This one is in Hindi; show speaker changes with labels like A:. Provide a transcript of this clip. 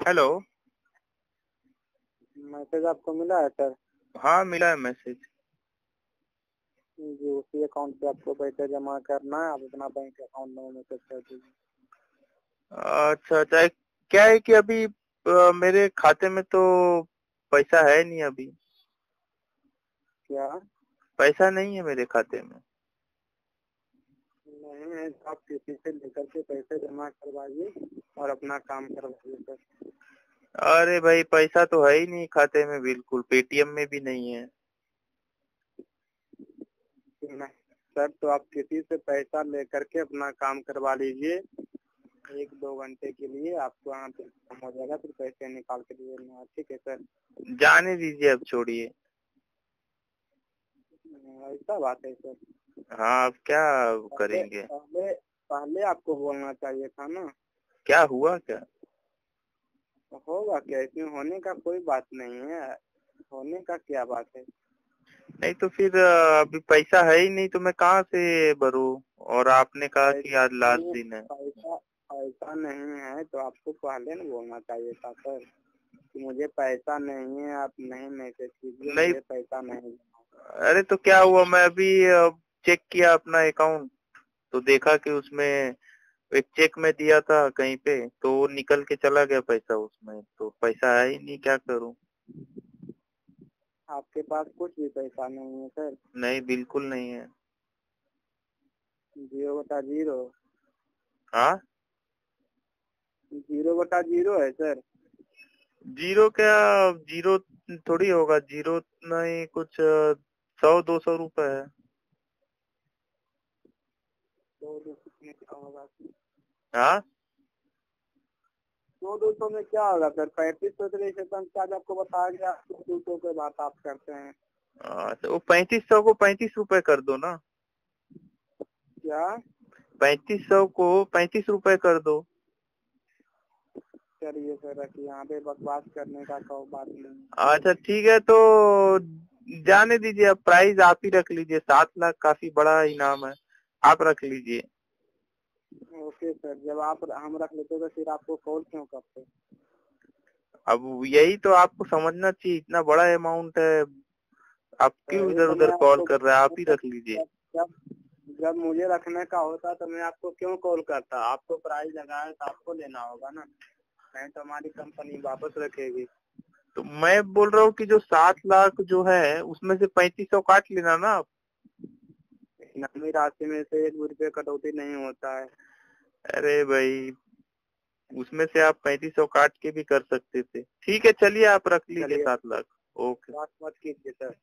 A: हेलो
B: मैसेज आपको मिला है सर
A: हाँ मिला है मैसेज
B: जी उसी अकाउंट पे आपको पैसे जमा करना है। आप अपना बैंक अकाउंट नंबर मैसेज कर दीजिए।
A: अच्छा अच्छा। क्या है कि अभी मेरे खाते में तो पैसा है नहीं अभी?
B: क्या?
A: पैसा नहीं है मेरे खाते में।
B: तो आप किसी से लेकर के पैसे जमा करवाइए और अपना काम करवाइए सर।
A: अरे भाई पैसा तो है ही नहीं खाते में बिल्कुल पेटीएम में भी नहीं है।
B: नहीं सर तो आप किसी से पैसा लेकर के अपना काम करवा लीजिए। एक दो घंटे के लिए आपको यहाँ पे हो जाएगा फिर पैसे निकाल के ठीक है सर।
A: जाने दीजिए अब छोड़िए।
B: ऐसा बात है सर।
A: हाँ अब क्या करेंगे?
B: पहले पहले आपको बोलना चाहिए था ना।
A: क्या हुआ क्या?
B: होगा क्या? इसमें होने का कोई बात नहीं है। होने का क्या बात है?
A: नहीं तो फिर अभी पैसा है ही नहीं तो मैं कहाँ से भरू? और आपने कहा कि आज लास्ट दिन है।
B: पैसा पैसा नहीं है तो आपको पहले ना बोलना चाहिए था सर। कि मुझे पैसा नहीं है आप नहीं मैसेज कीजिए। मुझे पैसा नहीं है।
A: अरे तो क्या हुआ? मैं अभी चेक किया अपना अकाउंट तो देखा कि उसमें एक चेक में दिया था कहीं पे तो वो निकल के चला गया पैसा उसमें तो पैसा है ही नहीं क्या करूँ?
B: आपके पास कुछ भी पैसा नहीं है सर।
A: नहीं बिल्कुल नहीं है।
B: ज़ीरो बटा ज़ीरो।
A: हाँ?
B: ज़ीरो बटा ज़ीरो है सर।
A: ज़ीरो क्या? ज़ीरो थोड़ी होगा ज़ीरो नहीं कुछ सौ दो सौ रुपए है।
B: दो दो सौ में क्या होगा?
A: हाँ?
B: दो दो सौ में क्या होगा सर पैंतीस सौ चार्ज आपको बताया गया दो सौ के बात आप करते हैं।
A: अच्छा वो पैंतीस सौ को पैंतीस रुपए कर दो ना।
B: क्या?
A: पैंतीस सौ को पैंतीस रुपए कर दो।
B: चलिए सर यहाँ पे बकवास करने का कोई बात नहीं।
A: अच्छा ठीक है तो जाने दीजिए अब प्राइस आप ही रख लीजिए सात लाख काफ़ी बड़ा इनाम है आप रख लीजिए।
B: ओके सर जब आप हम रख लेते तो फिर आपको कॉल क्यों करते?
A: अब यही तो आपको समझना चाहिए इतना बड़ा अमाउंट है आप क्यों इधर उधर कॉल कर रहे हैं? आप ही रख लीजिए।
B: जब जब मुझे रखने का होता तो मैं आपको क्यों कॉल करता? आपको प्राइस लगाया तो आपको लेना होगा ना। नहीं तो हमारी कंपनी वापस रखेगी।
A: तो मैं बोल रहा हूँ कि जो सात लाख जो है उसमें से पैंतीस सौ काट लेना ना आप।
B: इनामी राशि में से एक रुपये कटौती नहीं होता है।
A: अरे भाई उसमें से आप पैंतीस सौ काट के भी कर सकते थे। ठीक है चलिए आप रख लीजिए सात लाख। ओके।
B: बात मत कीजिए सर।